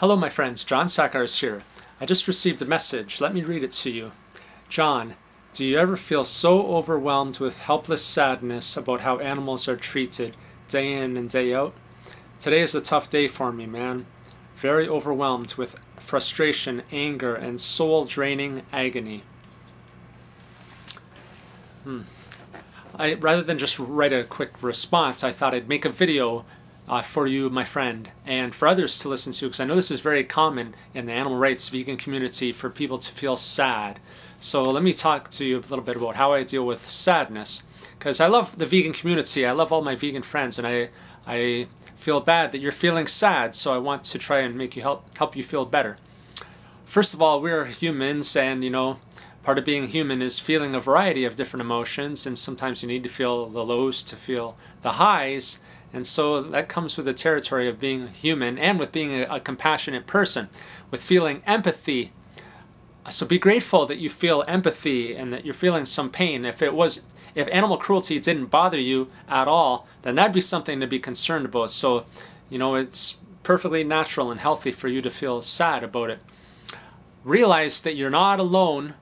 Hello, my friends. John Sakars here. I just received a message. Let me read it to you. John, do you ever feel so overwhelmed with helpless sadness about how animals are treated day in and day out? Today is a tough day for me, man. Very overwhelmed with frustration, anger, and soul draining agony. Hmm. I, rather than just write a quick response, I thought I'd make a video uh, for you, my friend, and for others to listen to, because I know this is very common in the animal rights vegan community for people to feel sad. So let me talk to you a little bit about how I deal with sadness, because I love the vegan community. I love all my vegan friends, and I I feel bad that you're feeling sad. So I want to try and make you help help you feel better. First of all, we're humans, and you know. Part of being human is feeling a variety of different emotions, and sometimes you need to feel the lows to feel the highs. And so that comes with the territory of being human and with being a, a, compassionate person, with feeling empathy. So be grateful that you feel empathy and that you're feeling some pain. If it was, if animal cruelty didn't bother you at all, then that'd be something to be concerned about. So, you know, it's perfectly natural and healthy for you to feel sad about it. Realize that you're not alone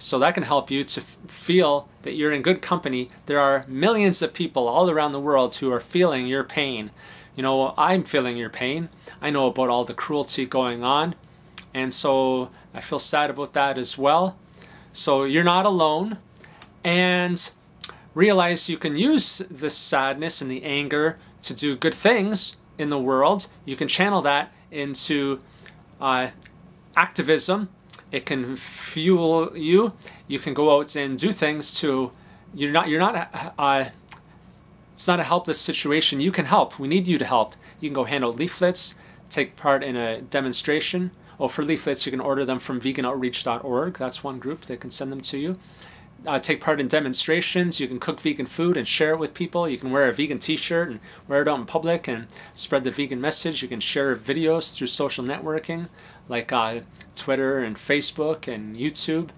so that can help you to feel that you're in good company. There are millions of people all around the world who are feeling your pain. You know, I'm feeling your pain. I know about all the cruelty going on. And so I feel sad about that as well. So you're not alone. And realize you can use the sadness and the anger to do good things in the world. You can channel that into uh, activism it can fuel you. You can go out and do things to. You're not. You're not. Uh, it's not a helpless situation. You can help. We need you to help. You can go hand out leaflets, take part in a demonstration. Oh, for leaflets, you can order them from veganoutreach.org. That's one group. They can send them to you. Uh, take part in demonstrations. You can cook vegan food and share it with people. You can wear a vegan t-shirt and wear it out in public and spread the vegan message. You can share videos through social networking like uh, Twitter and Facebook and YouTube.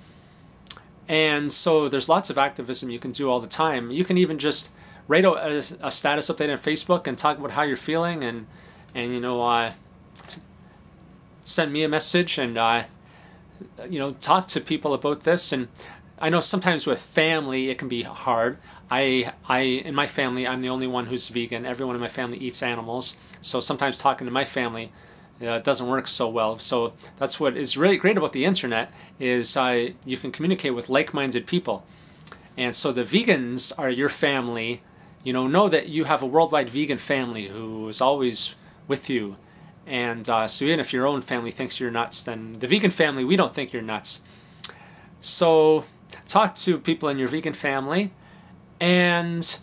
And so there's lots of activism you can do all the time. You can even just write a, a status update on Facebook and talk about how you're feeling and, and you know, uh, send me a message and, uh, you know, talk to people about this. And I know sometimes with family it can be hard. I, I, in my family, I'm the only one who's vegan. Everyone in my family eats animals. So sometimes talking to my family, uh, it doesn't work so well. So that's what is really great about the internet is uh, you can communicate with like-minded people. And so the vegans are your family. You know, know that you have a worldwide vegan family who is always with you. And uh, so even if your own family thinks you're nuts, then the vegan family, we don't think you're nuts. So talk to people in your vegan family and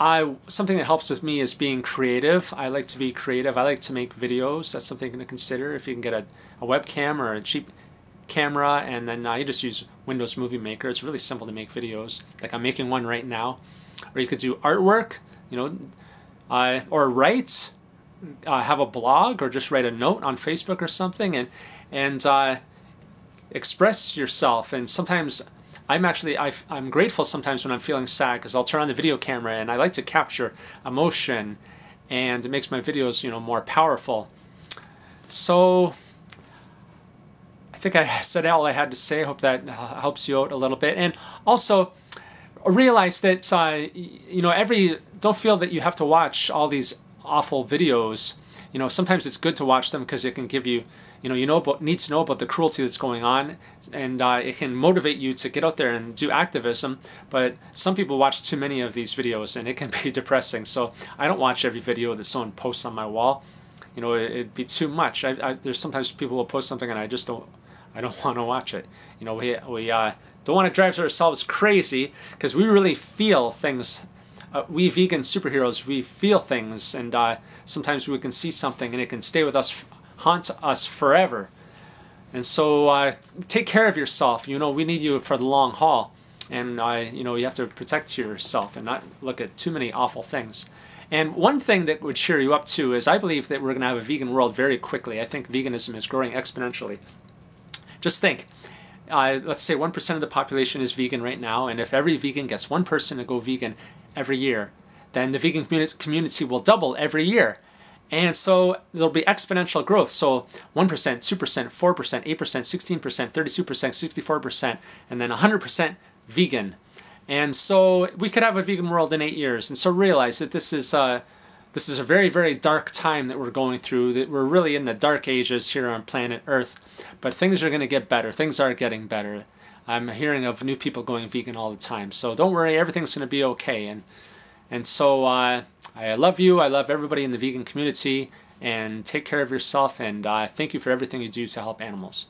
I something that helps with me is being creative. I like to be creative. I like to make videos. That's something to consider. If you can get a, a webcam or a cheap camera, and then you just use Windows Movie Maker. It's really simple to make videos. Like I'm making one right now. Or you could do artwork. You know, uh, or write. Uh, have a blog or just write a note on Facebook or something, and and uh, express yourself. And sometimes I'm actually I, am grateful sometimes when I'm feeling sad because I'll turn on the video camera and I like to capture emotion, and it makes my videos you know more powerful. So I think I said all I had to say. Hope that helps you out a little bit, and also realize that uh, you know every don't feel that you have to watch all these awful videos. You know sometimes it's good to watch them because it can give you you know you know about need to know about the cruelty that's going on and uh, it can motivate you to get out there and do activism but some people watch too many of these videos and it can be depressing. So i don't watch every video that someone posts on my wall. You know it, would be too much. I, I, there's sometimes people will post something and i just don't i don't want to watch it. You know we, we uh, don't want to drive ourselves crazy because we really feel things uh, we vegan superheroes we feel things and uh, sometimes we can see something and it can stay with us haunt us forever. And so uh, take care of yourself. You know, we need you for the long haul. And uh, you know, you have to protect yourself and not look at too many awful things. And one thing that would cheer you up too is I believe that we're going to have a vegan world very quickly. I think veganism is growing exponentially. Just think, uh, let's say 1% of the population is vegan right now, and if every vegan gets one person to go vegan every year, then the vegan community will double every year. And so there'll be exponential growth. So 1%, 2%, 4%, 8%, 16%, 32%, 64%, and then 100% vegan. And so we could have a vegan world in eight years. And so realize that this is uh, this is a very very dark time that we're going through. That we're really in the dark ages here on planet Earth. But things are going to get better. Things are getting better. I'm hearing of new people going vegan all the time. So don't worry, everything's going to be okay. And and so uh, I love you. I love everybody in the vegan community. And take care of yourself. And uh, thank you for everything you do to help animals.